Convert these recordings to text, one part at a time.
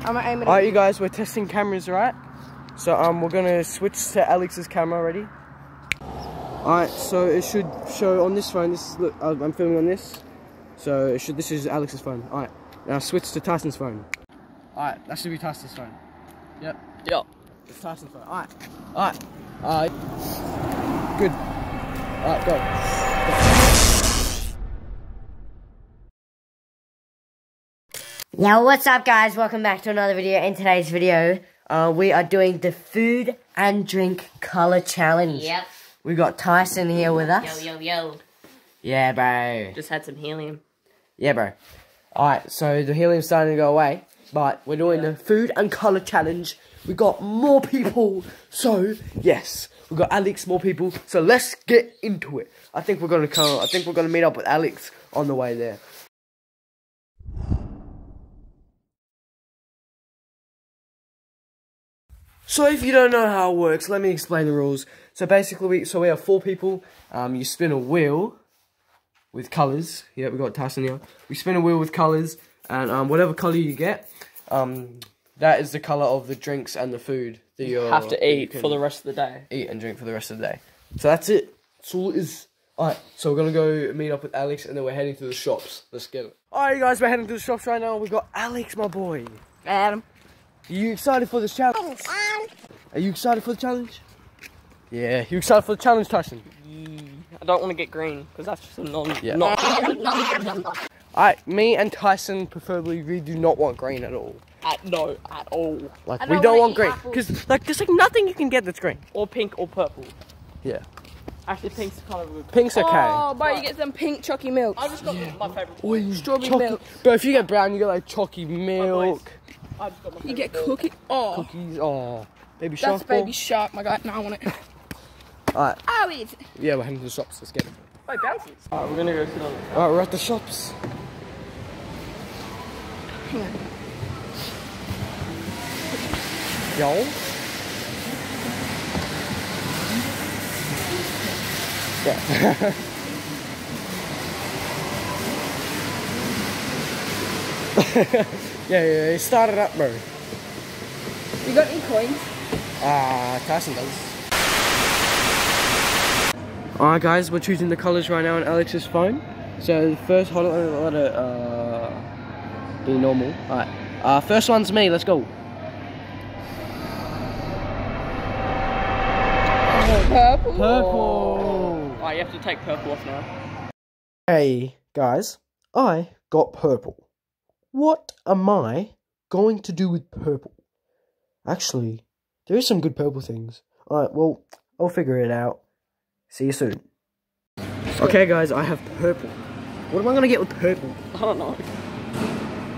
I'm gonna aim it. Alright, you guys, we're testing cameras, right? So um, we're gonna switch to Alex's camera. Ready? Alright, so it should show on this phone. This is, look, uh, I'm filming on this. So it should. This is Alex's phone. Alright, now switch to Tyson's phone. Alright, that should be Tyson's phone. Yep, Yep. it's Tyson's phone. Alright, alright, alright. Good. Alright, go. Yo, what's up guys? Welcome back to another video. In today's video, uh, we are doing the food and drink color challenge. Yep. We got Tyson here with us. Yo, yo, yo. Yeah, bro. Just had some helium. Yeah, bro. Alright, so the helium's starting to go away, but we're doing the food and color challenge. We got more people, so yes, we got Alex, more people. So let's get into it. I think we're gonna come. I think we're gonna meet up with Alex on the way there. So if you don't know how it works, let me explain the rules. So basically, we so we have four people. Um, you spin a wheel with colours. Yeah, we got Tyson here. We spin a wheel with colours, and um, whatever colour you get, um, that is the colour of the drinks and the food that you Have to eat for the rest of the day. eat and drink for the rest of the day. So that's it. That's all it is. Alright, so we're gonna go meet up with Alex, and then we're heading to the shops. Let's get it. Alright, you guys, we're heading to the shops right now. We've got Alex, my boy. Adam. Are you excited for this challenge? Are you excited for the challenge? Yeah, you excited for the challenge, Tyson? I don't want to get green because that's just a non. Yeah. Not. Alright, me and Tyson preferably we do not want green at all. at, no, at all. Like we don't don't wanna want eat green because like there's like nothing you can get that's green. Or pink or purple. Yeah, Actually, pink's kind of good. pink's okay. Oh, bro, you get some pink chalky milk. I just got my favourite. Oi, Strawberry chocky- milk. But if you get brown, you get like chalky milk, I just got my You get favourite. cookie. Oh, cookies. Oh, baby shark. that's shark baby shark. My God, no, I want it. Alright, Oh, it's yeah, we're heading to the shops. Let's get it. Wait, bounces. Alright, we're gonna go sit on it. Alright, we're at the shops. Yo. Yeah. yeah, yeah, yeah, start it up, bro. You got any coins? Ah, Tyson does. Alright guys, we're choosing the colours right now on Alex's phone. So the first, hold on, let it uh, be normal. Alright, uh, first one's me, let's go. Purple. Purple! Alright, you have to take purple off now. Hey guys, I got purple. What am I going to do with purple? Actually, there is some good purple things. Alright, well, I'll figure it out. See you soon. Okay guys, I have purple. What am I gonna get with purple? I don't know.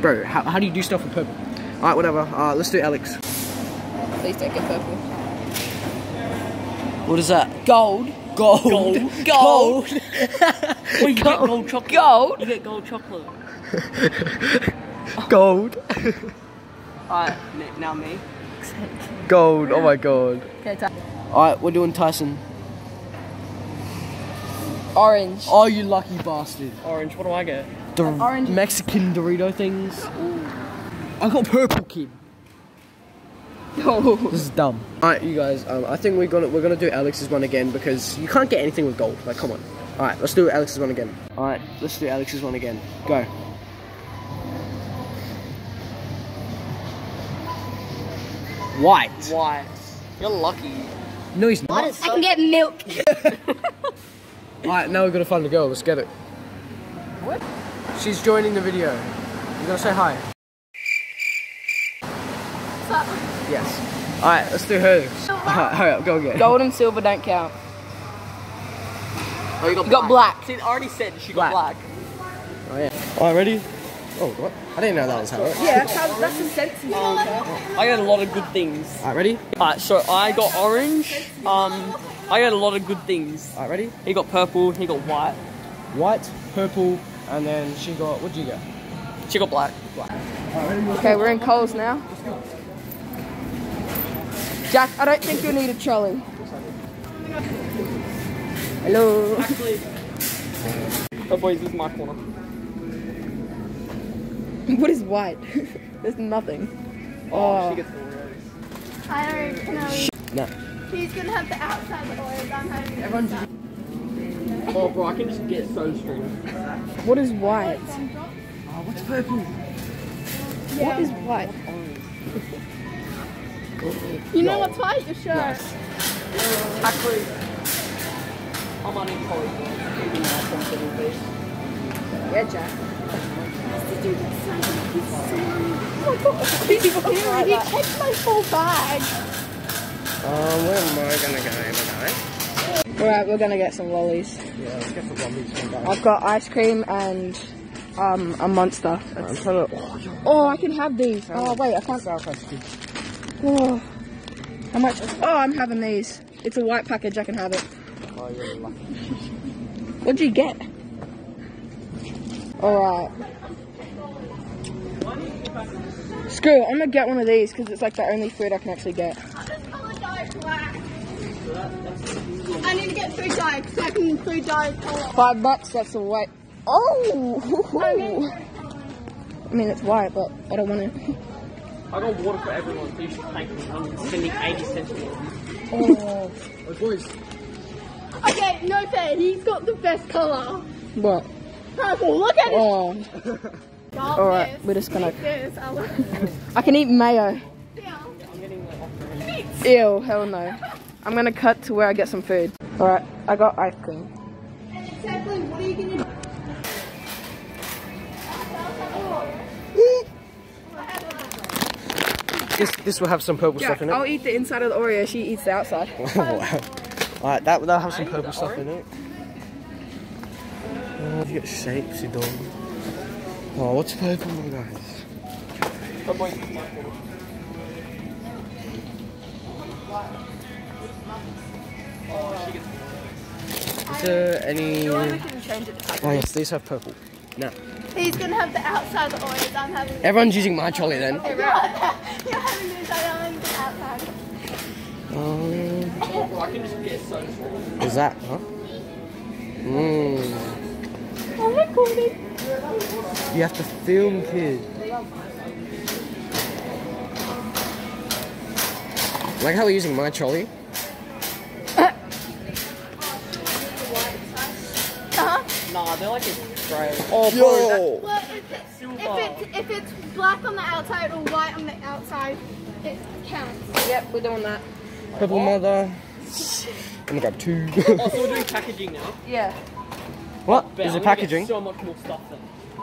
Bro, how, how do you do stuff with purple? Alright, whatever. Uh, let's do Alex. Please don't get purple. What is that? Gold. Gold. Gold. Gold. Well, you get gold chocolate. Gold. You get gold chocolate. Gold. Alright, n- now me. Gold. Oh my god. Okay, time. Alright, we're doing Tyson. Orange. Oh, you lucky bastard. Orange, what do I get? The orange. Mexican Dorito things. I got purple kid. Oh. This is dumb. Alright, you guys. Um, I think we're gonna we're gonna do Alex's one again because you can't get anything with gold. Like, come on. Alright, let's do Alex's one again. Alright, let's do Alex's one again. Go. White. White. You're lucky. No, he's not. I can get milk. Alright, now we've got to find the girl. Let's get it. What? She's joining the video. You gonna say hi? Yes. Alright, let's do her. Alright, hurry up, go again. Gold and silver don't count. Oh, you got You got black. See, I already said she Black. got black. Oh, yeah. Alright, ready? Oh, what? I didn't know that was how it worked. Yeah, that's, how, that's the. I got a lot of good things. Alright, ready? Alright, so I got orange. Um, I got a lot of good things. Alright, ready? He got purple. He got white. White, purple, and then she got, what did you get? She got black. Black. Okay, we're in Coles now. Jack, I don't think you'll need a trolley. Hello. Actually, oh boys, this is my corner. What is white? There's nothing. Oh, She oh. gets Oreos. I don't know. No. He's gonna have the outside of the Oreos. I'm having the Everyone's inside. Oh, bro, I can just get so stream. what is white? Oh, what's purple? What is white? You know what's white? Your shirt. Actually, I'm unemployed. Give me my comfortable base. Yeah, Jack. He, he takes my full bag. Um, where am I gonna go, am I? Alright, we're gonna get some lollies. Yeah, let's get the zombies one, guys. I've got ice cream and um a monster. I'm trying to. Oh, I can have these. Oh wait, I can't. Oh. How much? Oh, I'm having these. It's a white package. I can have it. Oh, you're lucky. What'd you get? Alright. Screw it, I'm gonna get one of these because it's like the only food I can actually get. I just color dye black. I need to get food dye because I can food dye color. Five bucks, that's the white. Oh! I mean, it's white, but I don't want to. I got water for everyone, so you should thank me. I'm spending 80 cents a water. Oh. Oh, boys. Okay, no fair. He's got the best color. What? Purple. Look at it. Oh. Got Alright, this. we're just gonna. Eat this. I can eat mayo. Yeah. I'm getting like off Ew, hell no. I'm gonna cut to where I get some food. Alright, I got ice cream. Exactly. What are you gonna? This this will have some purple Jack, stuff in it. I'll eat the inside of the Oreo, she eats the outside. wow. Alright, that that'll have some purple stuff in it. Oh, you get shapes, you dog. Oh, what's purple, my guys? Oh, boy, my water. Oh, she Is there any? we can change it to Oh yes, these have purple. No. He's gonna have the outside of the Oreos. I'm having the Everyone's using my trolley then. You're having the inside. I'm having the outside. Um, Oh, I can just get so strong. is that, huh? Mmm. I'm recording. You have to film, kid. Like how we're using my trolley. Uh-huh. Nah, they're like a grey. Oh, Yo! Well, if it's, if it's if it's black on the outside or white on the outside, it counts. Yep, we're doing that. Purple mother. I'm gonna grab two. Oh, so we're doing packaging now. Yeah. What? Bet Is it packaging? So much more stuff then.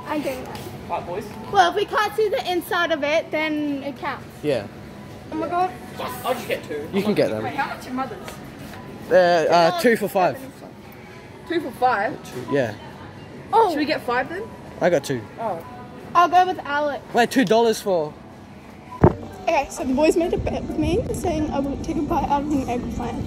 I'm doing that. Alright, boys. Well, if we can't see the inside of it, then it counts. Yeah. Oh my god. I'll just get two. You can get them. Wait, how much are mothers? Uh, uh, two for five. Two for five. Yeah. Oh, Should we get five then? I got two. Oh. I'll go with Alex. Wait, two dollars for. Okay, so the boys made a bet with me saying I would take a bite out of an eggplant.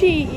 Get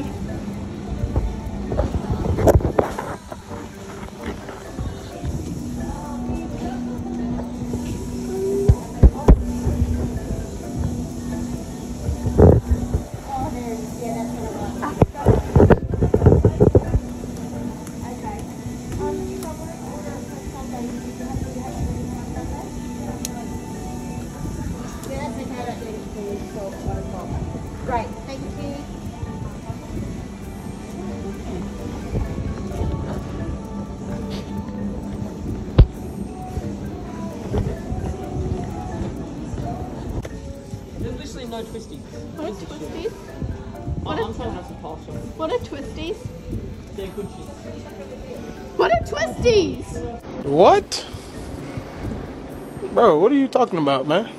you talking about, man?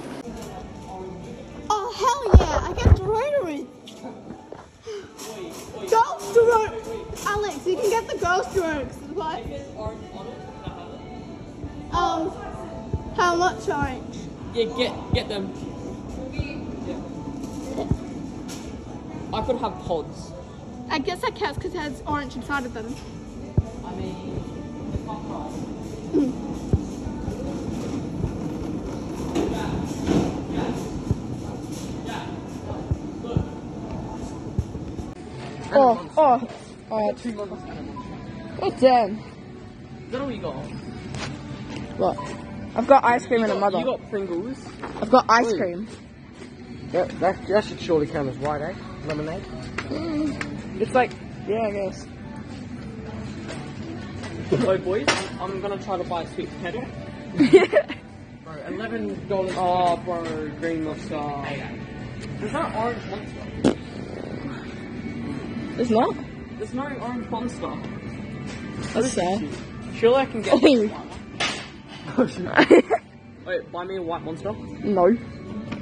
Oh hell yeah! I get deodorant. Ghost deodorant. Alex, you can get the ghost deodorant. 'cause What? Um, how much orange? Yeah, get get them. I could have pods. I guess that counts because it has orange inside of them. I mean, Oh, oh, oh, Two more. oh, damn. Is that all you got? Look, I've got ice cream and a mother. You mother. got Pringles. I've got ice Wait. cream. That, that, that should surely count as white, eh? Lemonade. It's like, yeah, I guess. So boys, I'm gonna try to buy a sweet potato. Bro, eleven dollars. Oh, bro, green monster. There's no orange monster. It's not? There's no orange monster. That's sad. Surely I can get Oh. Wait, buy me a white monster. no.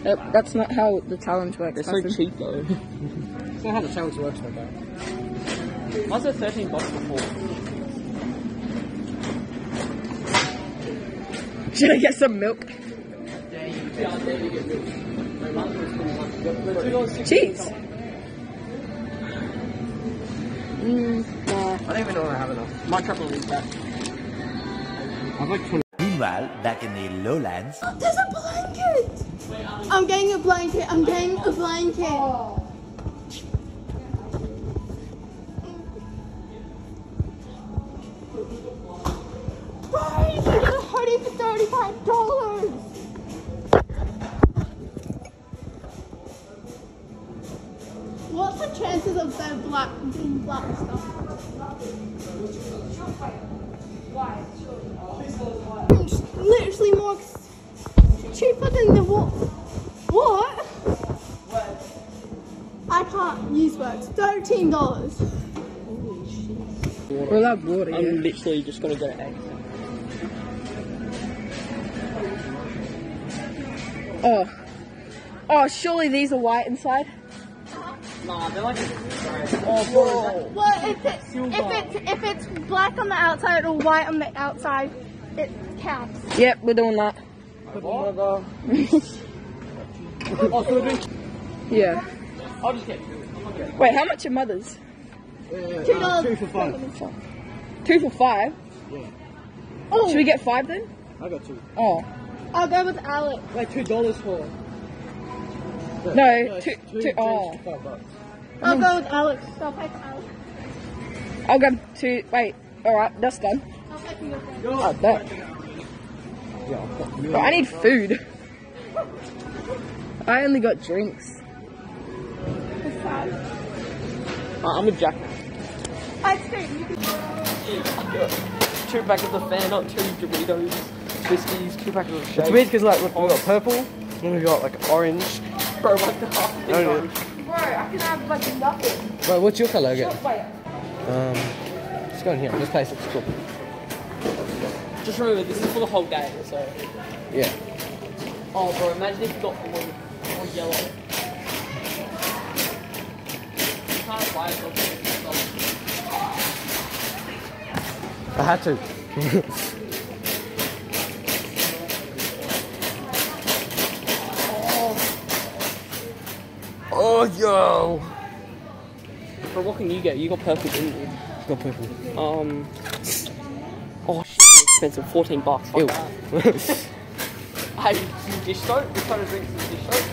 That- that's not how the challenge works. They're so cheap though. That's not how the challenge works, bad. Why was it 13 bucks before? Should I get some milk? Cheese. Mm, nah. I don't even know what I have enough. My trouble is that. I've like 20. Meanwhile, back in the lowlands. There's a blanket! I'm getting a blanket. I'm getting a blanket. Guys, cheaper than the what? What? I can't use words. Thirteen dollars. We'll have water, I'm yeah. literally just gonna get an egg. Oh. Oh, surely these are white inside? Nah, they're like. Oh, bro. Well, if it's if it's if it's black on the outside or white on the outside, it counts. Yep, we're doing that. Oh, so we're doing. Yeah. I'll just get two. I'm not getting- Wait, how much are mothers? Two dollars. Two for five. Two for five? Yeah. Oh. Should we get five then? I got two. Oh. I'll go with Alex. Wait, two dollars for. No, two, two, drinks oh. five bucks. I'll go with Alex. I'll pay for Alex. I'll grab two. Wait, alright, that's done. I'll pay for your. Oh, that. Yeah, I'll put you But I need food. I only got drinks. It's sad. Uh, I'm a Jack. Ice cream. Two packets of fan, not two Doritos, Twisties, two packets of shakes. It's weird because like look, we got purple, then we got like orange. Bro, like the half thing. No, no. Bro, I can have like nothing. Wait, what's your color again? Wait. Um, let's go in here. This place looks cool. Just remember, this is for the whole day, so. Yeah. Oh, bro, imagine if you got one, one yellow. You can't buy it, I had to. oh, yo. Bro, what can you get? You got purple, didn't you? Got purple. Um. Expensive. 14 bucks. Ew. Hey, some dish soap? We're trying to drink some dish soap.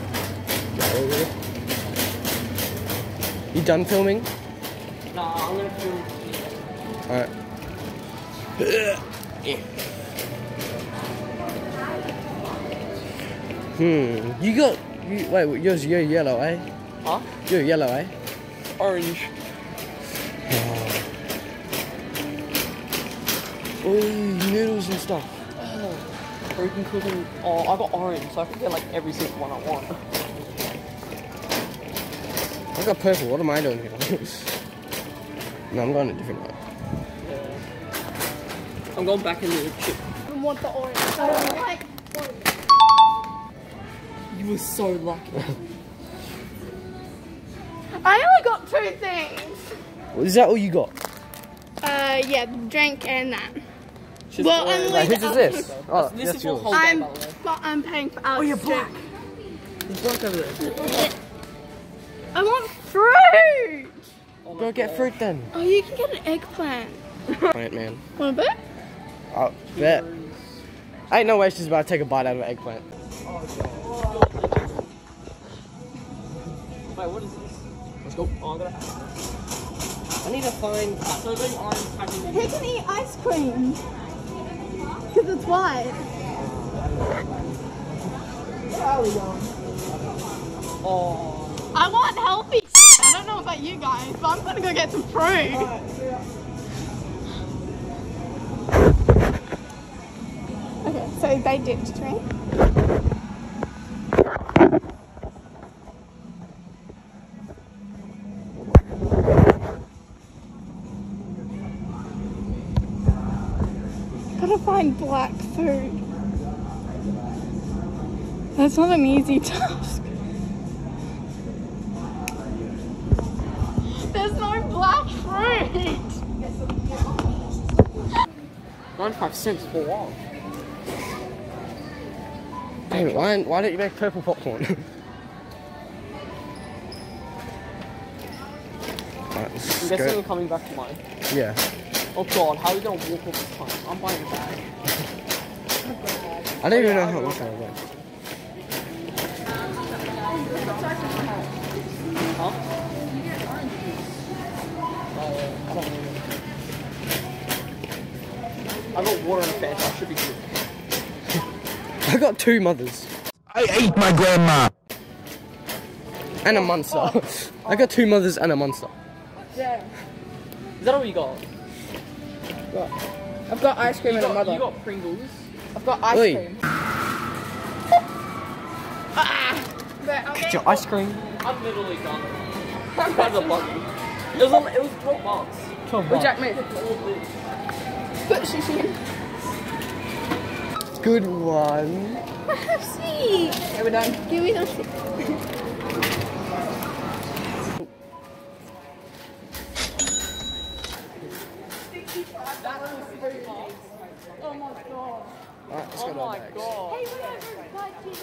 You done filming? Nah, I'm gonna film. Alright. Hmm. You got. You, wait, yours, you're yellow, eh? Huh? You're yellow, eh? Orange. Oh, noodles and stuff. Or you can cook them. Oh, I got orange, so I can get like every single one I want. I got purple. What am I doing here? no, I'm going a different way. I'm going back in the chip. I want the orange. I don't like orange. You were so lucky. I only got two things. Is that all you got? Uh, yeah, drink and that. Just Well. I'm like- whose is this? Oh, This that's is for yours. whole day, I'm, by but I'm paying for Alex. Oh, you're black. There's black over there. I want fruit. Oh, Go get fruit then. Oh, you can get an eggplant. Plant man. Want a bit? I bet. Ain't no way she's about to take a bite out of an eggplant. Wait, what is this? Let's go. Oh, I gotta. I need to find. So those orange packaging. Who can eat ice cream? Because it's white. Oh. I want healthy. I don't know about you guys, but I'm gonna go get some fruit. Okay, so they ditched me. Black food. That's not an easy task. There's no black fruit. 95 cents for what? Damn it, why, why don't you make purple popcorn? Alright, I'm go. guessing we're coming back to mine. Yeah. Oh god, how are we gonna walk off this time? I'm buying a bag. I don't even know how much I went. Huh? Oh, I don't know. I got water and a Fanta, I should be good. I got two mothers. I ate my grandma. And a monster. Oh. I got two mothers and a monster. Is that all you got? I've got ice cream You and a mother. you got Pringles. I've got ice Oi. cream. Ah! Get your ice cream. I'm literally done. That's a lucky. It was, on, it was 12 bucks. 12 Well, Jack, mate. Put shishi in. Good one. See, Okay, we're done. give me some. Alright, let's go to Oh my bags.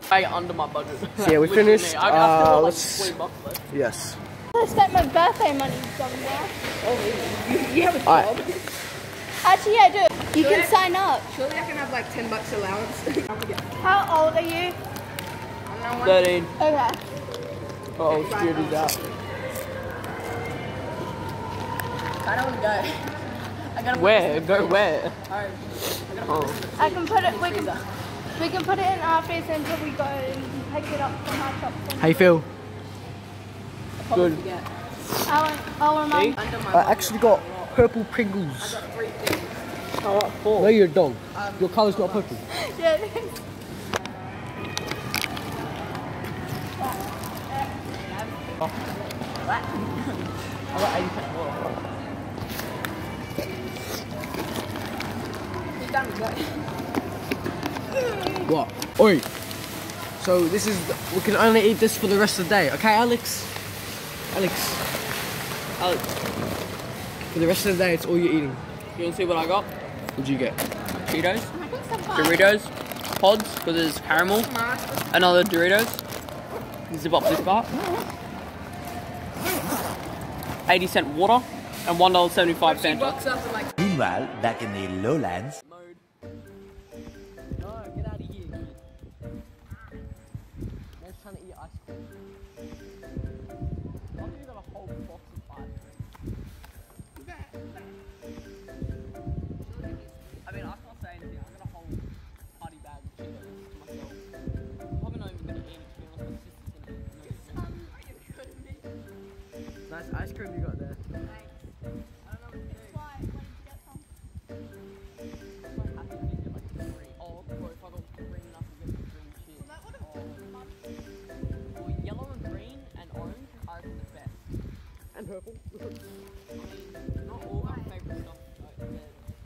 god. Way under my budget. So yeah, we finished. I, I still Uh, got like let's. 20. Yes. I spent my birthday money somewhere. Oh, You have a Alright. job. Actually, I do. You can sign up. Surely I can have like 10 bucks allowance. How old are you? 13. Okay. Oh, security's out. I don't want to go. I gotta Where? Go where? Oh. I can put it. We can. We can put it in our face until we go and pick it up from our shop. How you feel? Good. I'll, I'll remind. I actually got purple Pringles. Oh, what for? No, you're a dog. Your colour's not purple. Yeah, it is. I got 80 What? Oi. So this is. We can only eat this for the rest of the day. Okay, Alex. Alex. Alex, For the rest of the day, it's all you're eating. you wanna see what I got? What'd you get? Cheetos, Doritos, pods, because there's caramel, another Doritos, zip up this part, 80 cent water, and $1.75 Fanta. bucks after like Meanwhile, back in the lowlands. Purple. Not all my favourite stuff.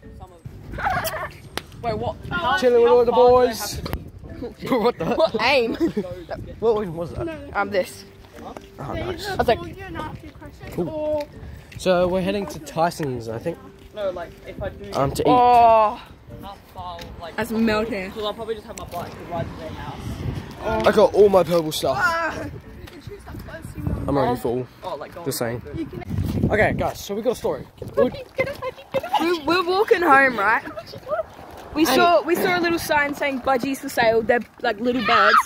Like, some of. Wait, what? How, Chilling with all the far do they boys. have to be? what the? what aim? What one was that? I'm this. Oh, nice. I was like, Cool. So we're heading to Tyson's, I think, No, like if I do. um, to eat. oh, how far, like. that's melting. Because I'll probably just have my bike to ride to their house. I got all my purple stuff. Ah. I'm already full. Oh, like going. Just saying. Okay, guys. So we got a story. We, we're walking home, right? We saw we saw a little sign saying budgies for sale. They're like little birds,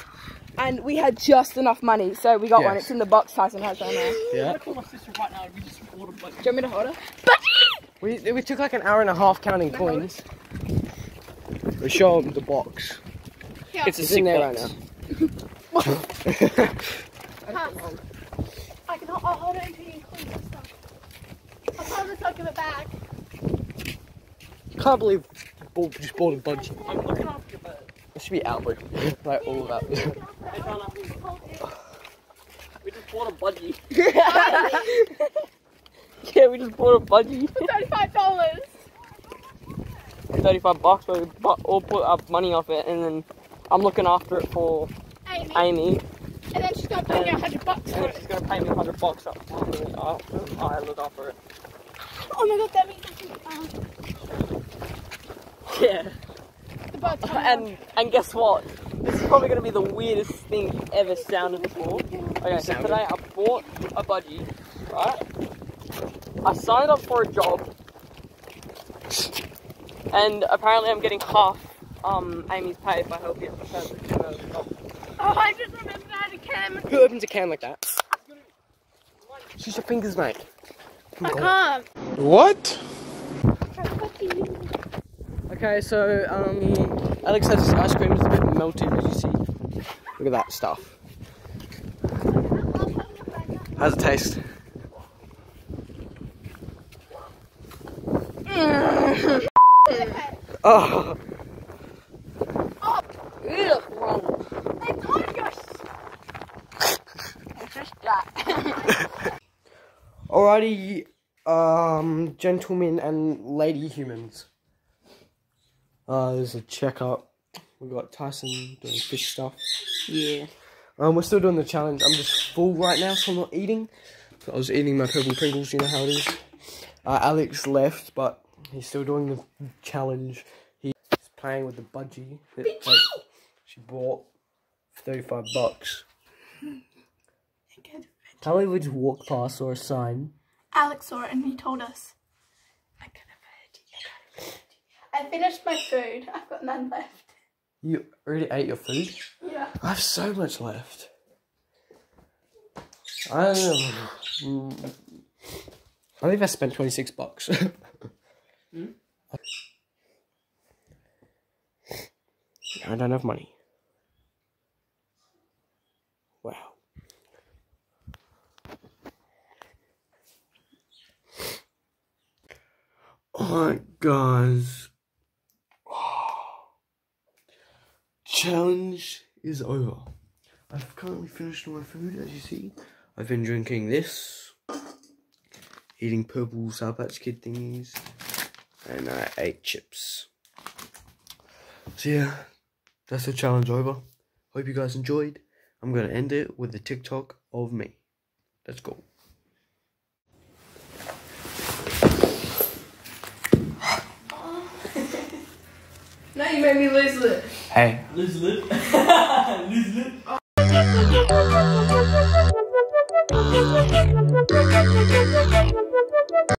and we had just enough money, so we got one. It's in the box Tyson has right now. Do Yeah. I call my sister right now. We just ordered like. you want me to hold her? We we took like an hour and a half counting coins. We show them the box. It's a It's sick in there box. right now. I hold, I'll hold it until you clean the stuff. I'll promise I'll give it back. Can't believe you just bought a budgie. I'm looking after your bird. It should be outward, like all of that. They can't have me. We just bought a budgie. yeah, we just bought a budgie. For Thirty-five dollars. 35 bucks, but we all put up money off it, and then I'm looking after it for Amy. Amy, And then she's gonna pay me a hundred bucks and for then she's gonna pay me 100 bucks up after I look after it. Oh my god, that means I uh, Yeah. the bird's coming And and guess what? This is probably gonna be the weirdest thing you've ever sounded before. Okay, so today I bought a budgie, right? I signed up for a job, and apparently I'm getting half um Amy's pay if I help you. the person to the job. Oh, I just remembered I had a cam. Who opens a can like that? Use your fingers, mate. I can't. What? Okay, so um, Alex has his ice cream. It's a bit melted, as you see. Look at that stuff. How's it taste? oh, alrighty, um, gentlemen and lady humans. Uh, there's a checkup. We've got Tyson doing fish stuff. Yeah. Um, we're still doing the challenge. I'm just full right now, so I'm not eating. I was eating my purple Pringles. You know how it is. Uh, Alex left, but he's still doing the challenge. He's playing with the budgie that like, she bought for 35 bucks. How we would just walk past or a sign. Alex saw it and he told us. I got a birdie. I finished my food. I've got none left. You already ate your food? Yeah. I have so much left. I don't know. I think I spent 26 bucks. hmm? I don't have money. Wow. Alright, guys. Challenge is over. I've currently finished my food, as you see. I've been drinking this, eating purple Sour Patch Kid thingies, and I ate chips. So yeah, that's the challenge over. Hope you guys enjoyed. I'm gonna end it with a TikTok of me. Let's go. Now you made me lose lip. Hey. Lose lip. lose lip. Oh.